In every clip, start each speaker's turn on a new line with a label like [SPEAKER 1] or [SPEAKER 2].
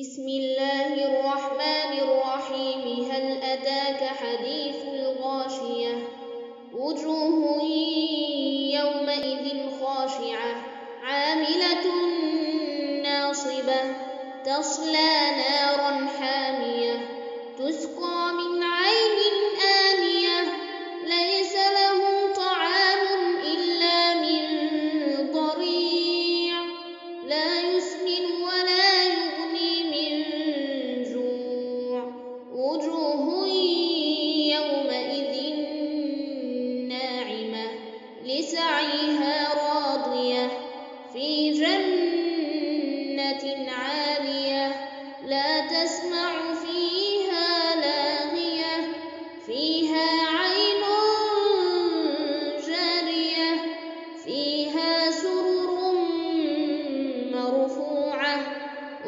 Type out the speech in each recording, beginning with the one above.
[SPEAKER 1] بسم الله الرحمن الرحيم. هل أتاك حديث الغاشية؟ وجوه يومئذ خاشعة عاملة ناصبة تصلى نارا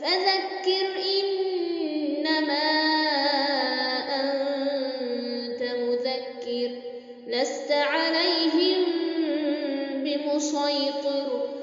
[SPEAKER 1] فذكر إنما أنت مذكر لست عليهم بمسيطر.